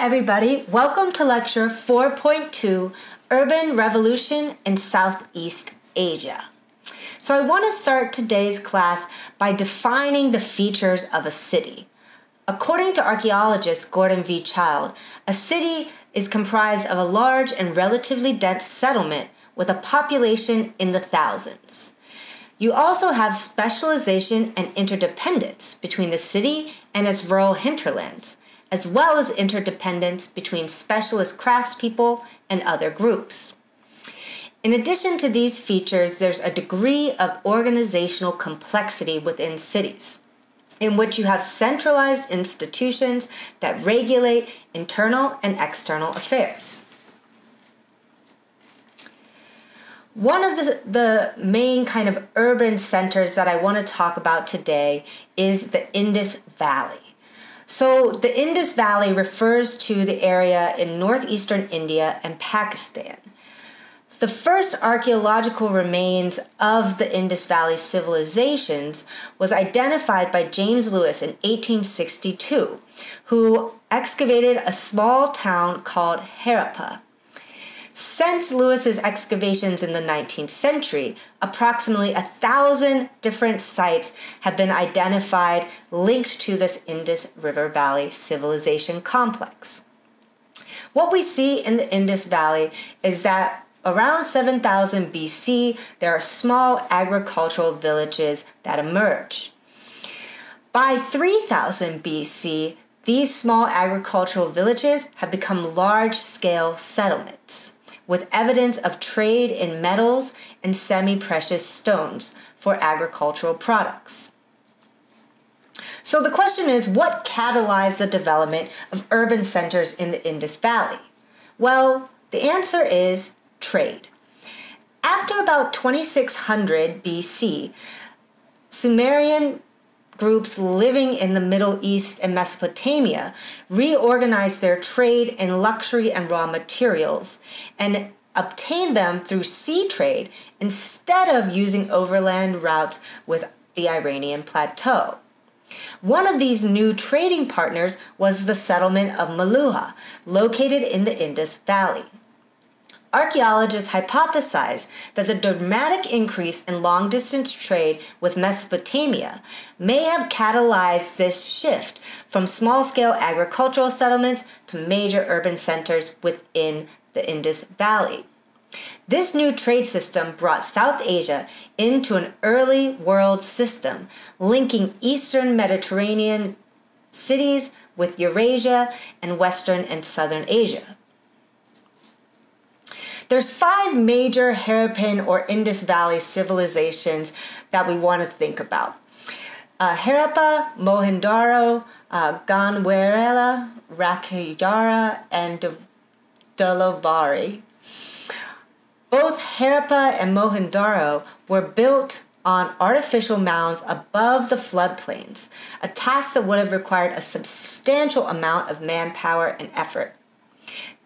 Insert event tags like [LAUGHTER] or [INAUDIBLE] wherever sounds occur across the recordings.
everybody. Welcome to lecture 4.2 Urban Revolution in Southeast Asia. So, I want to start today's class by defining the features of a city. According to archaeologist Gordon V. Childe, a city is comprised of a large and relatively dense settlement with a population in the thousands. You also have specialization and interdependence between the city and its rural hinterlands as well as interdependence between specialist craftspeople and other groups. In addition to these features, there's a degree of organizational complexity within cities, in which you have centralized institutions that regulate internal and external affairs. One of the, the main kind of urban centers that I want to talk about today is the Indus Valley. So, the Indus Valley refers to the area in northeastern India and Pakistan. The first archaeological remains of the Indus Valley civilizations was identified by James Lewis in 1862, who excavated a small town called Harappa. Since Lewis's excavations in the 19th century, approximately a thousand different sites have been identified linked to this Indus River Valley civilization complex. What we see in the Indus Valley is that around 7000 BC, there are small agricultural villages that emerge. By 3000 BC, these small agricultural villages have become large scale settlements with evidence of trade in metals and semi precious stones for agricultural products. So the question is what catalyzed the development of urban centers in the Indus Valley? Well, the answer is trade. After about 2600 BC, Sumerian groups living in the Middle East and Mesopotamia reorganized their trade in luxury and raw materials and obtained them through sea trade instead of using overland routes with the Iranian plateau. One of these new trading partners was the settlement of Meluhha, located in the Indus Valley. Archaeologists hypothesize that the dramatic increase in long distance trade with Mesopotamia may have catalyzed this shift from small scale agricultural settlements to major urban centers within the Indus Valley. This new trade system brought South Asia into an early world system, linking Eastern Mediterranean cities with Eurasia and Western and Southern Asia. There's five major Harappan or Indus Valley civilizations that we want to think about. Uh, Harappa, Mohenjo-daro, uh, Rakhigarhi, and Dholavira. Both Harappa and Mohenjo-daro were built on artificial mounds above the floodplains, a task that would have required a substantial amount of manpower and effort.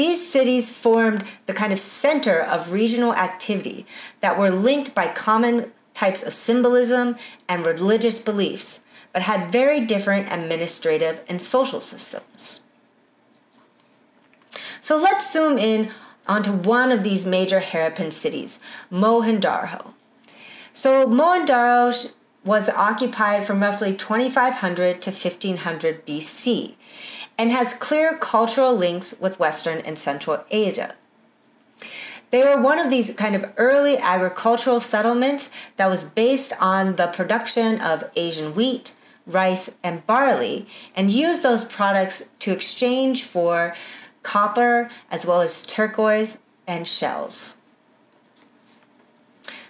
These cities formed the kind of center of regional activity that were linked by common types of symbolism and religious beliefs, but had very different administrative and social systems. So let's zoom in onto one of these major Harappan cities, Mohenjo-daro. So Mohenjo-daro was occupied from roughly 2500 to 1500 BC and has clear cultural links with Western and Central Asia. They were one of these kind of early agricultural settlements that was based on the production of Asian wheat, rice, and barley, and used those products to exchange for copper as well as turquoise and shells.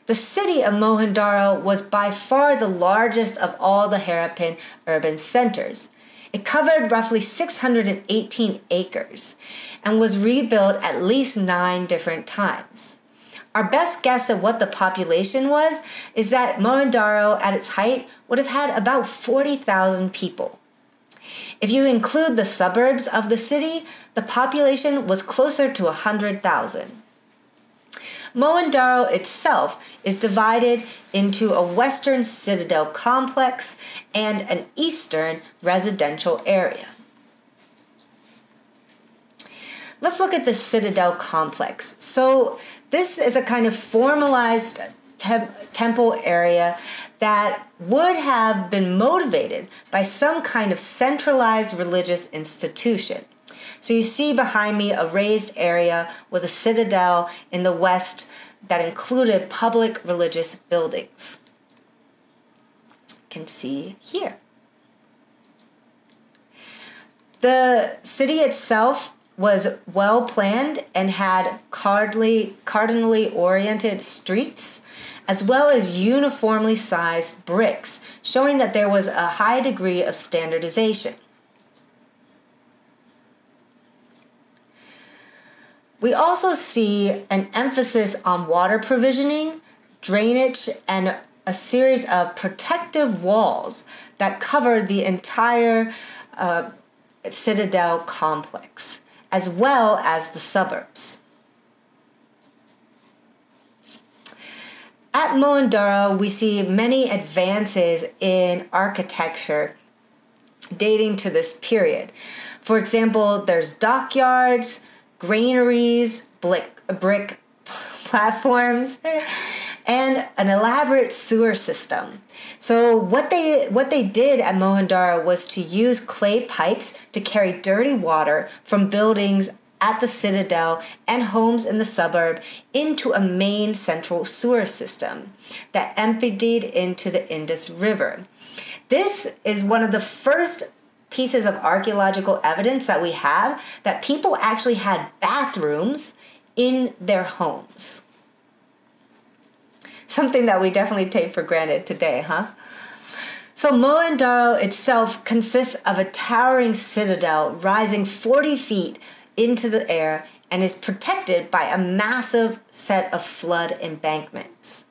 The city of Mohenjo-daro was by far the largest of all the Harappan urban centers. It covered roughly 618 acres and was rebuilt at least nine different times. Our best guess of what the population was is that Mohenjo-daro at its height would have had about 40,000 people. If you include the suburbs of the city, the population was closer to 100,000. Mohenjo-daro itself is divided into a western citadel complex and an eastern residential area. let's look at the Citadel complex. So, this is a kind of formalized temple area that would have been motivated by some kind of centralized religious institution. So you see behind me a raised area with a citadel in the west that included public religious buildings. Can see here. The city itself was well planned and had cardinally, cardinally oriented streets as well as uniformly sized bricks, showing that there was a high degree of standardization. We also see an emphasis on water provisioning, drainage, and a series of protective walls that cover the entire uh, citadel complex, as well as the suburbs. At Mohenjo-daro, we see many advances in architecture dating to this period. For example, there's dockyards, granaries, brick, brick [LAUGHS] platforms, and an elaborate sewer system. So what they what they did at Mohenjo-daro was to use clay pipes to carry dirty water from buildings at the citadel and homes in the suburb into a main central sewer system that emptied into the Indus River. This is one of the first pieces of archaeological evidence that we have that people actually had bathrooms in their homes. Something that we definitely take for granted today, huh? So Mohenjo-daro itself consists of a towering citadel rising 40 feet into the air and is protected by a massive set of flood embankments.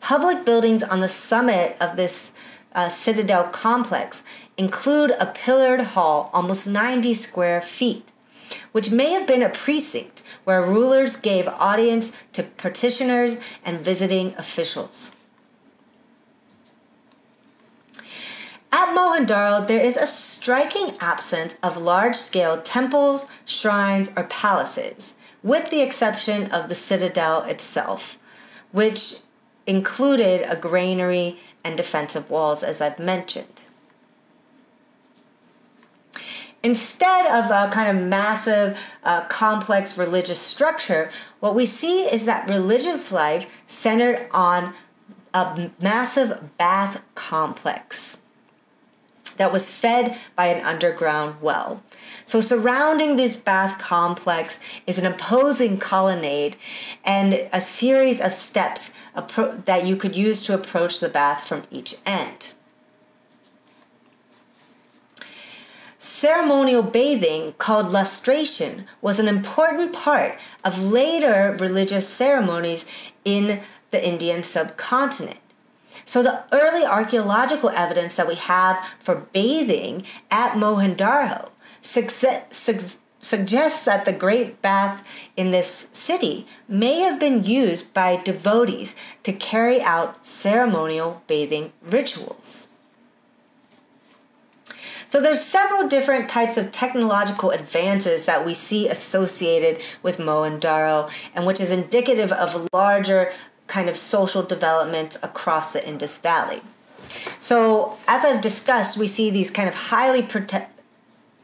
Public buildings on the summit of this uh, citadel complex include a pillared hall almost 90 square feet, which may have been a precinct where rulers gave audience to petitioners and visiting officials. At Mohenjo-daro, there is a striking absence of large scale temples, shrines, or palaces, with the exception of the citadel itself, which included a granary and defensive walls, as I've mentioned. Instead of a kind of massive, uh, complex religious structure, what we see is that religious life centered on a massive bath complex that was fed by an underground well. So, surrounding this bath complex is an imposing colonnade and a series of steps that you could use to approach the bath from each end. Ceremonial bathing, called lustration, was an important part of later religious ceremonies in the Indian subcontinent. So the early archaeological evidence that we have for bathing at Mohenjo-daro suggests that the great bath in this city may have been used by devotees to carry out ceremonial bathing rituals. So there's several different types of technological advances that we see associated with Mohenjo-daro and which is indicative of larger kind of social developments across the Indus Valley. So, as I've discussed, we see these kind of highly prote-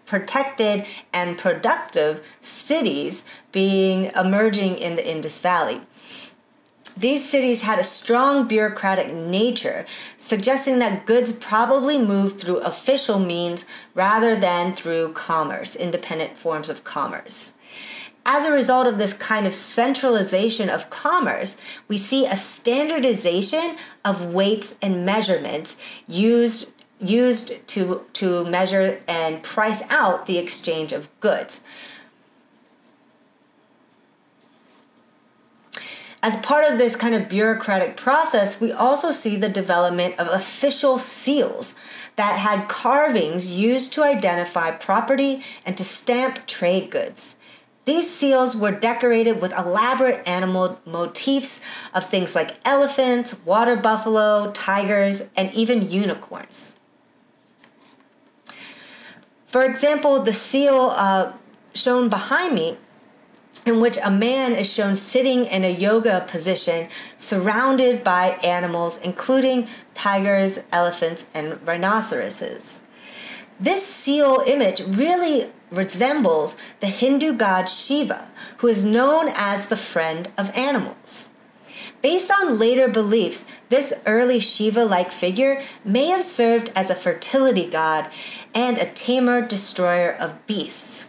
protected and productive cities being emerging in the Indus Valley. These cities had a strong bureaucratic nature, suggesting that goods probably moved through official means rather than through commerce, independent forms of commerce. As a result of this kind of centralization of commerce, we see a standardization of weights and measurements used used to, to measure and price out the exchange of goods. As part of this kind of bureaucratic process, we also see the development of official seals that had carvings used to identify property and to stamp trade goods. These seals were decorated with elaborate animal motifs of things like elephants, water buffalo, tigers, and even unicorns. For example, the seal uh, shown behind me in which a man is shown sitting in a yoga position surrounded by animals, including tigers, elephants, and rhinoceroses. This seal image really resembles the Hindu god Shiva, who is known as the friend of animals. Based on later beliefs, this early Shiva like figure may have served as a fertility god and a tamer destroyer of beasts.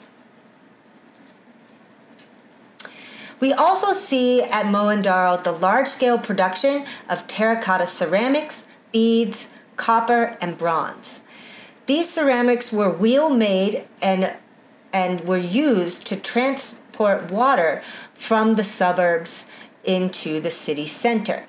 We also see at Mohendaro the large scale production of terracotta ceramics, beads, copper, and bronze. These ceramics were wheel made and, and were used to transport water from the suburbs into the city center.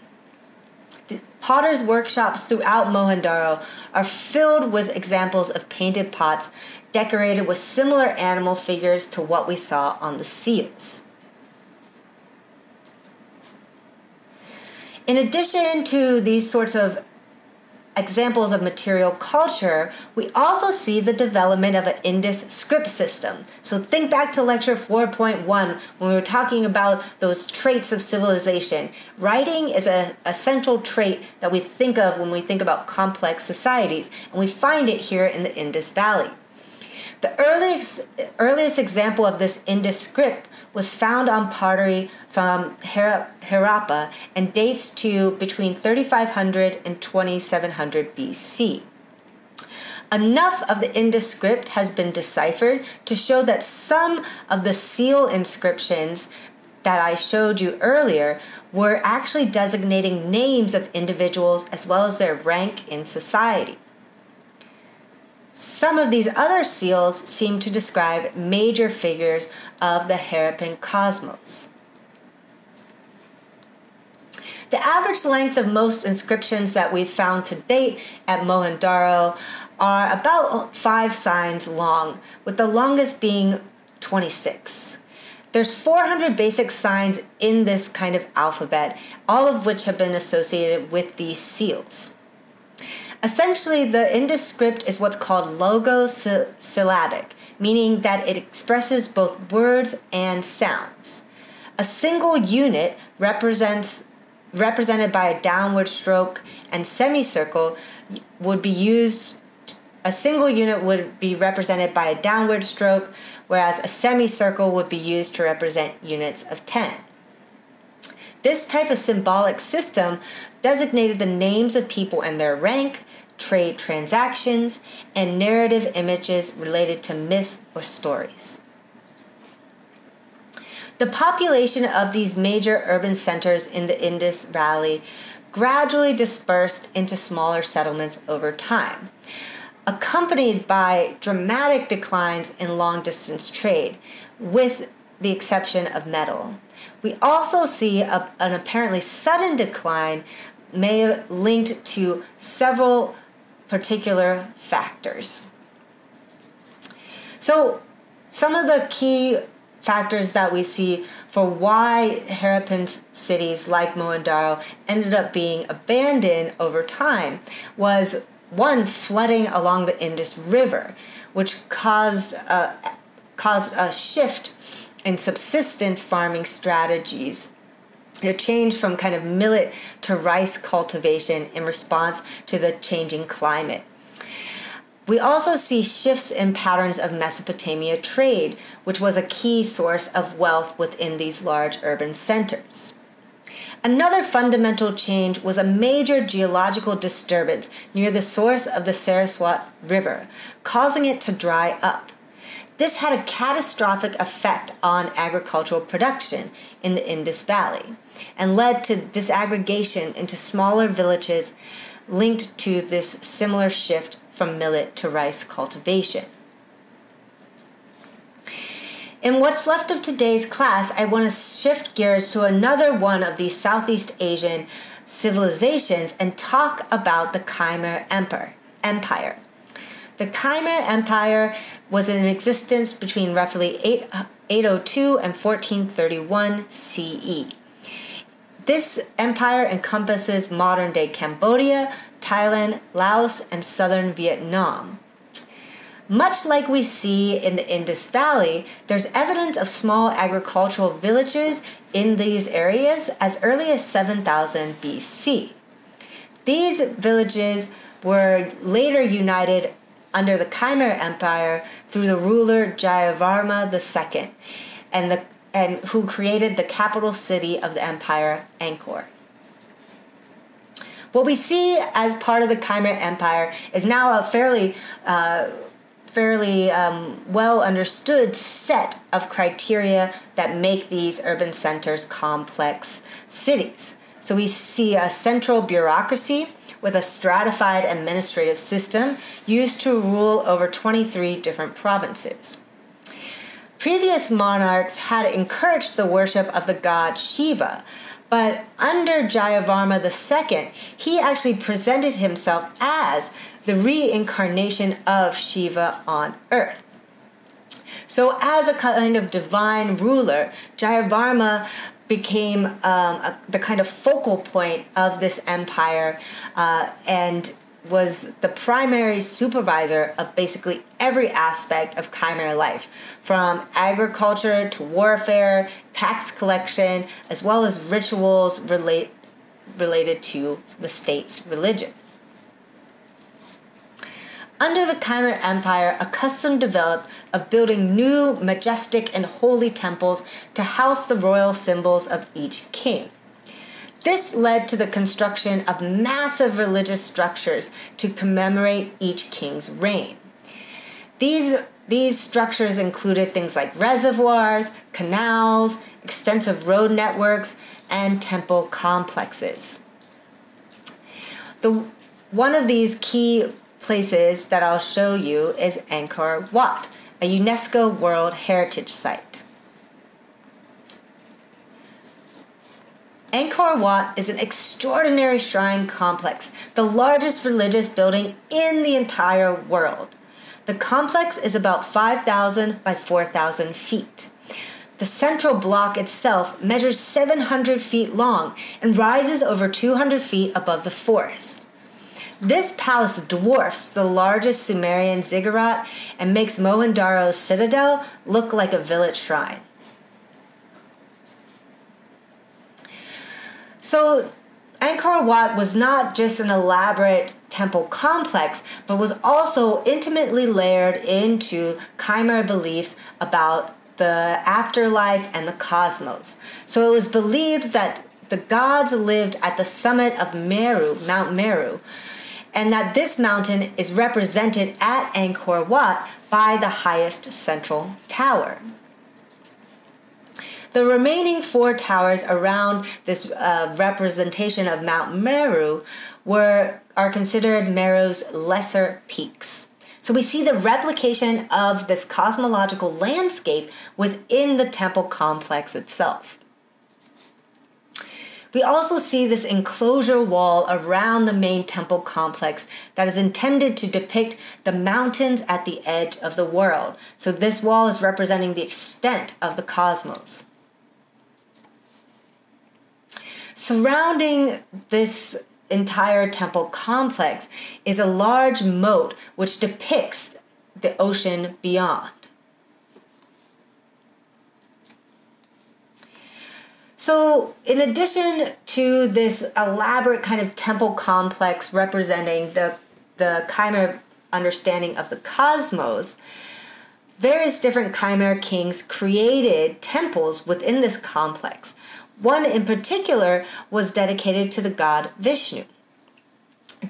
The potters' workshops throughout Mohendaro are filled with examples of painted pots decorated with similar animal figures to what we saw on the seals. In addition to these sorts of examples of material culture, we also see the development of an Indus script system. So think back to lecture 4.1 when we were talking about those traits of civilization. Writing is a, a central trait that we think of when we think about complex societies, and we find it here in the Indus Valley. The earliest, earliest example of this Indus script was found on pottery from Harappa and dates to between 3500 and 2700 BC. Enough of the Indus script has been deciphered to show that some of the seal inscriptions that I showed you earlier were actually designating names of individuals as well as their rank in society. Some of these other seals seem to describe major figures of the Harappan cosmos. The average length of most inscriptions that we've found to date at Mohendaro are about five signs long, with the longest being 26. There's 400 basic signs in this kind of alphabet, all of which have been associated with these seals. Essentially, the Indus script is what's called logosyllabic, meaning that it expresses both words and sounds. A single unit represents represented by a downward stroke and semicircle would be used a single unit would be represented by a downward stroke whereas a semicircle would be used to represent units of 10 this type of symbolic system designated the names of people and their rank trade transactions, and narrative images related to myths or stories. The population of these major urban centers in the Indus Valley gradually dispersed into smaller settlements over time, accompanied by dramatic declines in long distance trade, with the exception of metal. We also see a, an apparently sudden decline may have linked to several particular factors. So, some of the key factors that we see for why Harappan cities like Mohendaro ended up being abandoned over time was one flooding along the Indus River, which caused a, caused a shift in subsistence farming strategies a change from kind of millet to rice cultivation in response to the changing climate. We also see shifts in patterns of Mesopotamia trade, which was a key source of wealth within these large urban centers. Another fundamental change was a major geological disturbance near the source of the Saraswat River, causing it to dry up. This had a catastrophic effect on agricultural production in the Indus Valley and led to disaggregation into smaller villages linked to this similar shift from millet to rice cultivation. In what's left of today's class, I want to shift gears to another one of these Southeast Asian civilizations and talk about the Khmer Empire. The Khmer Empire was in existence between roughly 8, 802 and 1431 CE. This empire encompasses modern day Cambodia, Thailand, Laos, and southern Vietnam. Much like we see in the Indus Valley, there's evidence of small agricultural villages in these areas as early as 7000 BC. These villages were later united under the Khmer Empire through the ruler Jayavarman II and the and who created the capital city of the empire, Angkor. What we see as part of the Khmer Empire is now a fairly uh, fairly um, well understood set of criteria that make these urban centers complex cities. So we see a central bureaucracy with a stratified administrative system used to rule over 23 different provinces. Previous monarchs had encouraged the worship of the god Shiva, but under Jayavarman II, he actually presented himself as the reincarnation of Shiva on earth. So, as a kind of divine ruler, Jayavarman became um, a, the kind of focal point of this empire uh, and was the primary supervisor of basically every aspect of Khmer life, from agriculture to warfare, tax collection, as well as rituals relate, related to the state's religion. Under the Khmer Empire, a custom developed of building new, majestic, and holy temples to house the royal symbols of each king. This led to the construction of massive religious structures to commemorate each king's reign. These, these structures included things like reservoirs, canals, extensive road networks, and temple complexes. The, one of these key places that I'll show you is Angkor Wat, a UNESCO World Heritage Site. Angkor Wat is an extraordinary shrine complex, the largest religious building in the entire world. The complex is about 5,000 by 4,000 feet. The central block itself measures 700 feet long and rises over 200 feet above the forest. This palace dwarfs the largest Sumerian ziggurat and makes Mohenjo-Daro's citadel look like a village shrine. So, Angkor Wat was not just an elaborate temple complex, but was also intimately layered into Khmer beliefs about the afterlife and the cosmos. So it was believed that the gods lived at the summit of Meru, Mount Meru, and that this mountain is represented at Angkor Wat by the highest central tower. The remaining four towers around this uh, representation of Mount Meru were are considered Meru's lesser peaks. So we see the replication of this cosmological landscape within the temple complex itself. We also see this enclosure wall around the main temple complex that is intended to depict the mountains at the edge of the world. So, this wall is representing the extent of the cosmos. Surrounding this entire temple complex is a large moat which depicts the ocean beyond. So, in addition to this elaborate kind of temple complex representing the, the Khmer understanding of the cosmos, various different Khmer kings created temples within this complex. One in particular was dedicated to the god Vishnu.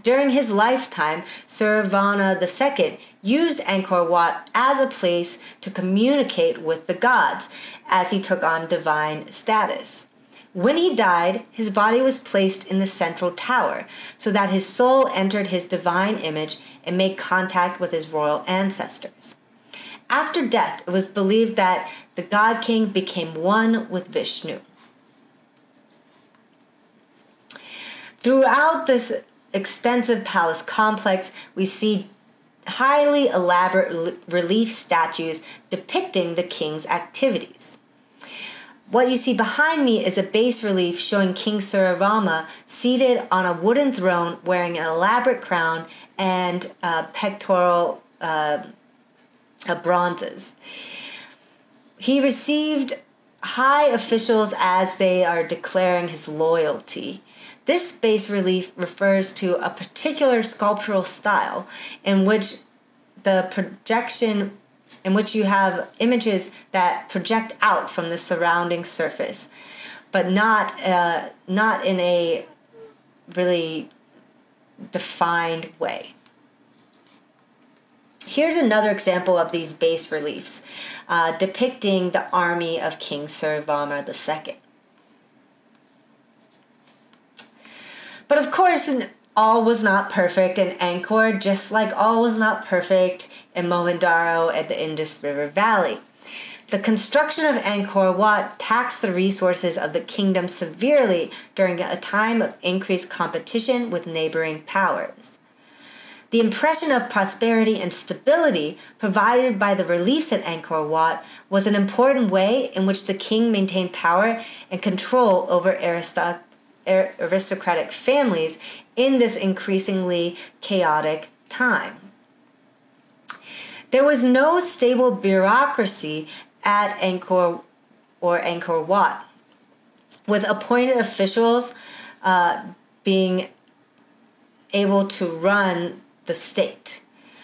During his lifetime, Suryavarman II used Angkor Wat as a place to communicate with the gods as he took on divine status. When he died, his body was placed in the central tower so that his soul entered his divine image and made contact with his royal ancestors. After death, it was believed that the god king became one with Vishnu. Throughout this extensive palace complex, we see highly elaborate relief statues depicting the king's activities. What you see behind me is a bas relief showing King Suryavarman seated on a wooden throne wearing an elaborate crown and uh, pectoral uh, of bronzes. He received high officials as they are declaring his loyalty. This bas relief refers to a particular sculptural style in which the projection in which you have images that project out from the surrounding surface, but not uh, not in a really defined way. Here's another example of these bas reliefs uh, depicting the army of King Suryavarman II. But of course, all was not perfect in Angkor, just like all was not perfect in Mohendaro at the Indus River Valley. The construction of Angkor Wat taxed the resources of the kingdom severely during a time of increased competition with neighboring powers. The impression of prosperity and stability provided by the reliefs at Angkor Wat was an important way in which the king maintained power and control over aristocratic families in this increasingly chaotic time. There was no stable bureaucracy at Angkor or Angkor Wat, with appointed officials uh, being able to run the state.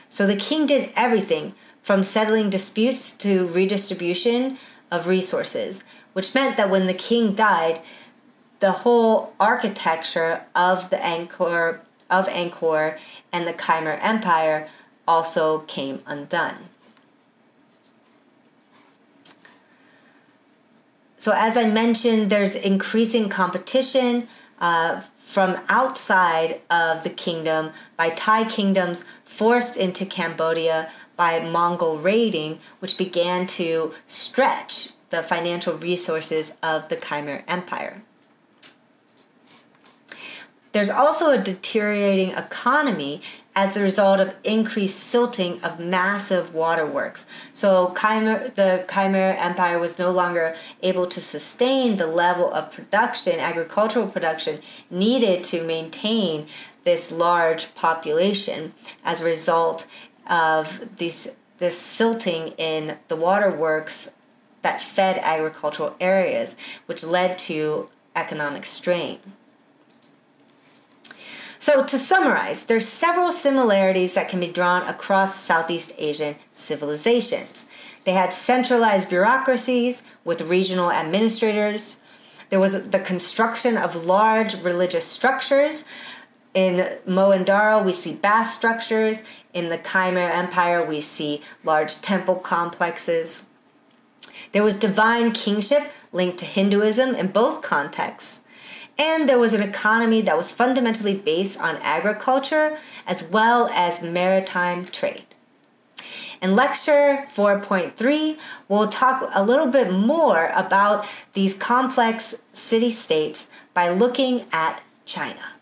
So the king did everything from settling disputes to redistribution of resources, which meant that when the king died, the whole architecture of the Angkor of Angkor and the Khmer Empire also came undone. So, as I mentioned, there's increasing competition uh, from outside of the kingdom by Thai kingdoms forced into Cambodia by Mongol raiding, which began to stretch the financial resources of the Khmer Empire. There's also a deteriorating economy as a result of increased silting of massive waterworks. So the Khmer Empire was no longer able to sustain the level of production, agricultural production needed to maintain this large population as a result of these this silting in the waterworks that fed agricultural areas, which led to economic strain. So, to summarize, there's several similarities that can be drawn across Southeast Asian civilizations. They had centralized bureaucracies with regional administrators. There was the construction of large religious structures. In Mohendaro, we see bath structures. In the Khmer Empire, we see large temple complexes. There was divine kingship linked to Hinduism in both contexts and there was an economy that was fundamentally based on agriculture as well as maritime trade. In lecture 4.3, we'll talk a little bit more about these complex city states by looking at China.